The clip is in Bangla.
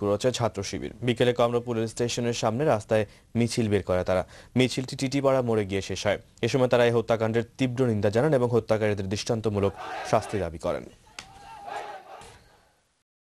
করেছে ছাত্র শিবির। বিকেলে কমলাপুর স্টেশনের সামনে রাস্তায় মিছিল বের করে তারা। মিছিলটি টিটিপাড়া মোড়ে গিয়ে শেষ হয়। এ সময় তারা এই হত্যাকাণ্ডের তীব্র নিন্দা জানান এবং হত্যাকারীদের দৃষ্টান্তমূলক শাস্তি দাবি করেন।